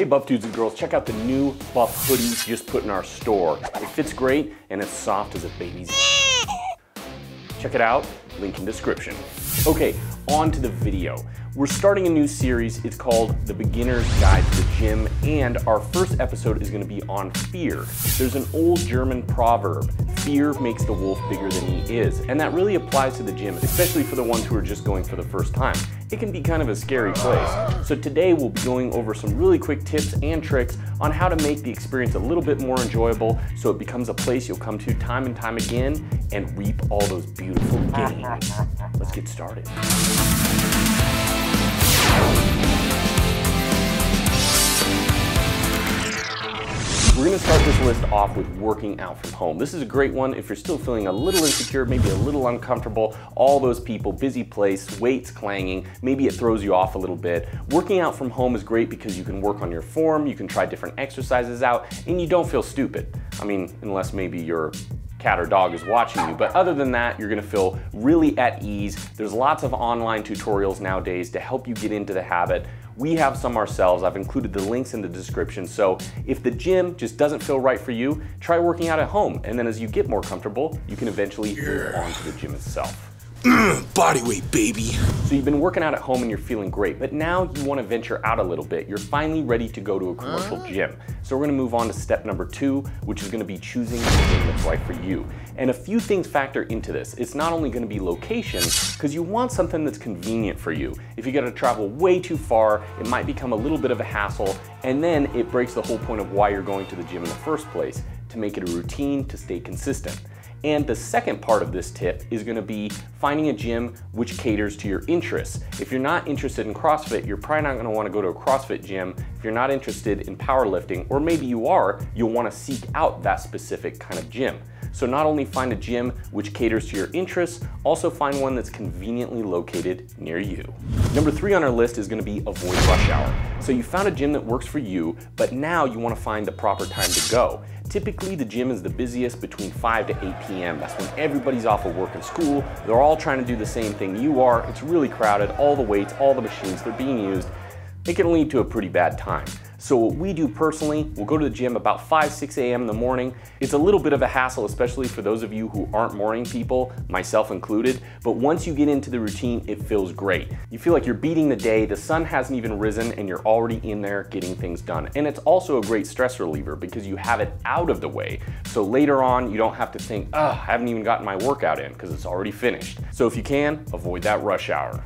Hey buff dudes and girls, check out the new buff hoodie just put in our store. It fits great and it's soft as a baby's. Check it out, link in description. Okay, on to the video. We're starting a new series. It's called The Beginner's Guide to the Gym, and our first episode is going to be on fear. There's an old German proverb fear makes the wolf bigger than he is, and that really applies to the gym, especially for the ones who are just going for the first time. It can be kind of a scary place. So today we'll be going over some really quick tips and tricks on how to make the experience a little bit more enjoyable so it becomes a place you'll come to time and time again and reap all those beautiful gains. Let's get started. We're gonna start this list off with working out from home. This is a great one if you're still feeling a little insecure, maybe a little uncomfortable, all those people, busy place, weights clanging, maybe it throws you off a little bit. Working out from home is great because you can work on your form, you can try different exercises out, and you don't feel stupid. I mean, unless maybe you're cat or dog is watching you. But other than that, you're gonna feel really at ease. There's lots of online tutorials nowadays to help you get into the habit. We have some ourselves. I've included the links in the description. So if the gym just doesn't feel right for you, try working out at home. And then as you get more comfortable, you can eventually move on to the gym itself. Body weight, baby. So you've been working out at home and you're feeling great, but now you want to venture out a little bit. You're finally ready to go to a commercial gym. So we're going to move on to step number two, which is going to be choosing the gym that's right for you. And a few things factor into this. It's not only going to be location, because you want something that's convenient for you. If you got to travel way too far, it might become a little bit of a hassle, and then it breaks the whole point of why you're going to the gym in the first place, to make it a routine to stay consistent. And the second part of this tip is gonna be finding a gym which caters to your interests. If you're not interested in CrossFit, you're probably not gonna wanna go to a CrossFit gym. If you're not interested in powerlifting, or maybe you are, you'll wanna seek out that specific kind of gym. So not only find a gym which caters to your interests, also find one that's conveniently located near you. Number three on our list is gonna be avoid rush hour. So you found a gym that works for you, but now you wanna find the proper time to go. Typically, the gym is the busiest between 5 to 8 p.m. That's when everybody's off of work and school. They're all trying to do the same thing you are. It's really crowded, all the weights, all the machines, they're being used. It can lead to a pretty bad time. So what we do personally, we'll go to the gym about 5, 6 a.m. in the morning. It's a little bit of a hassle, especially for those of you who aren't morning people, myself included, but once you get into the routine, it feels great. You feel like you're beating the day, the sun hasn't even risen, and you're already in there getting things done. And it's also a great stress reliever because you have it out of the way. So later on, you don't have to think, oh, I haven't even gotten my workout in because it's already finished. So if you can, avoid that rush hour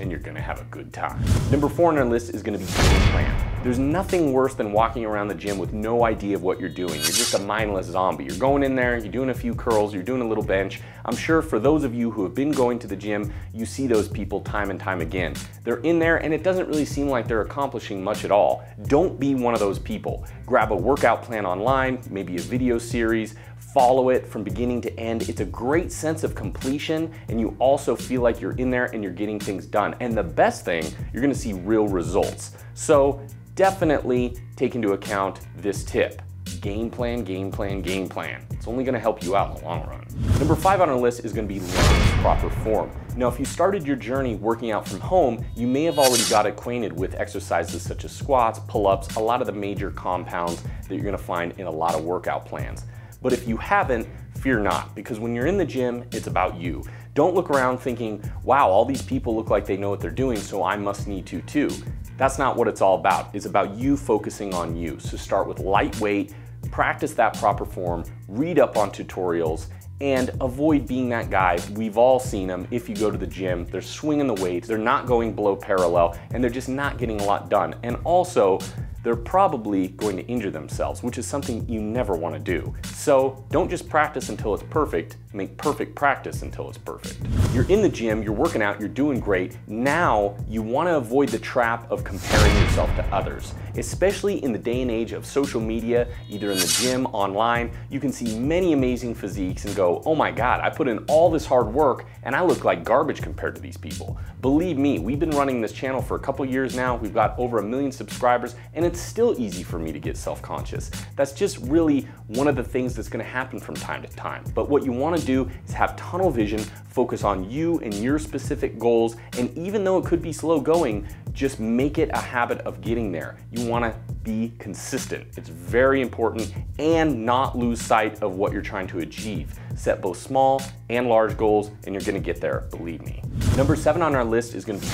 and you're gonna have a good time. Number four on our list is gonna be game plan. There's nothing worse than walking around the gym with no idea of what you're doing. You're just a mindless zombie. You're going in there, you're doing a few curls, you're doing a little bench. I'm sure for those of you who have been going to the gym, you see those people time and time again. They're in there and it doesn't really seem like they're accomplishing much at all. Don't be one of those people. Grab a workout plan online, maybe a video series, follow it from beginning to end. It's a great sense of completion and you also feel like you're in there and you're getting things done. And the best thing, you're gonna see real results. So definitely take into account this tip. Game plan, game plan, game plan. It's only gonna help you out in the long run. Number five on our list is gonna be learn proper form. Now, if you started your journey working out from home, you may have already got acquainted with exercises such as squats, pull-ups, a lot of the major compounds that you're gonna find in a lot of workout plans. But if you haven't, fear not, because when you're in the gym, it's about you. Don't look around thinking, wow, all these people look like they know what they're doing, so I must need to too. That's not what it's all about. It's about you focusing on you. So start with lightweight, practice that proper form, read up on tutorials, and avoid being that guy. We've all seen them. If you go to the gym, they're swinging the weights, they're not going below parallel, and they're just not getting a lot done. And also, they're probably going to injure themselves, which is something you never want to do. So don't just practice until it's perfect, make perfect practice until it's perfect. You're in the gym, you're working out, you're doing great. Now you want to avoid the trap of comparing yourself to others, especially in the day and age of social media, either in the gym, online. You can see many amazing physiques and go, oh my God, I put in all this hard work and I look like garbage compared to these people. Believe me, we've been running this channel for a couple years now. We've got over a million subscribers and it's still easy for me to get self-conscious. That's just really one of the things that's gonna happen from time to time. But what you wanna do is have tunnel vision, focus on you and your specific goals, and even though it could be slow going, just make it a habit of getting there. You wanna be consistent. It's very important and not lose sight of what you're trying to achieve. Set both small and large goals and you're gonna get there, believe me. Number seven on our list is gonna be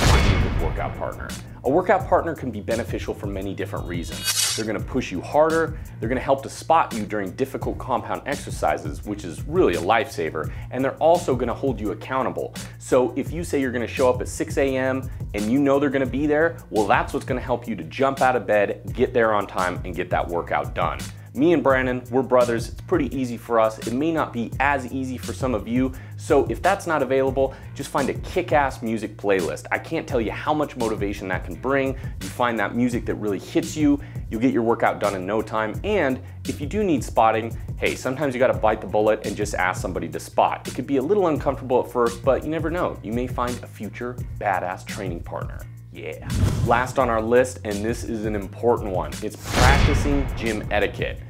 workout partner. A workout partner can be beneficial for many different reasons. They're gonna push you harder, they're gonna help to spot you during difficult compound exercises, which is really a lifesaver, and they're also gonna hold you accountable. So if you say you're gonna show up at 6 a.m. and you know they're gonna be there, well, that's what's gonna help you to jump out of bed, get there on time, and get that workout done. Me and Brandon, we're brothers. It's pretty easy for us. It may not be as easy for some of you. So if that's not available, just find a kick-ass music playlist. I can't tell you how much motivation that can bring. You find that music that really hits you, you'll get your workout done in no time. And if you do need spotting, hey, sometimes you gotta bite the bullet and just ask somebody to spot. It could be a little uncomfortable at first, but you never know. You may find a future badass training partner. Yeah. Last on our list, and this is an important one, it's practicing gym etiquette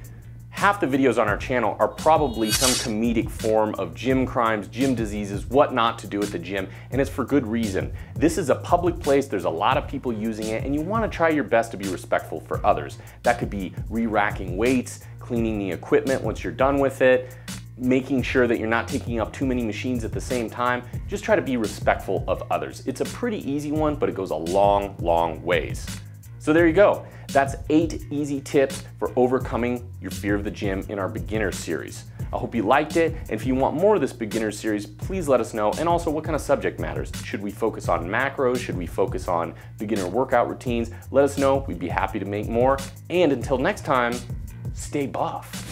half the videos on our channel are probably some comedic form of gym crimes, gym diseases, what not to do at the gym, and it's for good reason. This is a public place, there's a lot of people using it, and you wanna try your best to be respectful for others. That could be re-racking weights, cleaning the equipment once you're done with it, making sure that you're not taking up too many machines at the same time. Just try to be respectful of others. It's a pretty easy one, but it goes a long, long ways. So there you go. That's eight easy tips for overcoming your fear of the gym in our beginner series. I hope you liked it, and if you want more of this beginner series, please let us know, and also what kind of subject matters. Should we focus on macros? Should we focus on beginner workout routines? Let us know, we'd be happy to make more. And until next time, stay buff.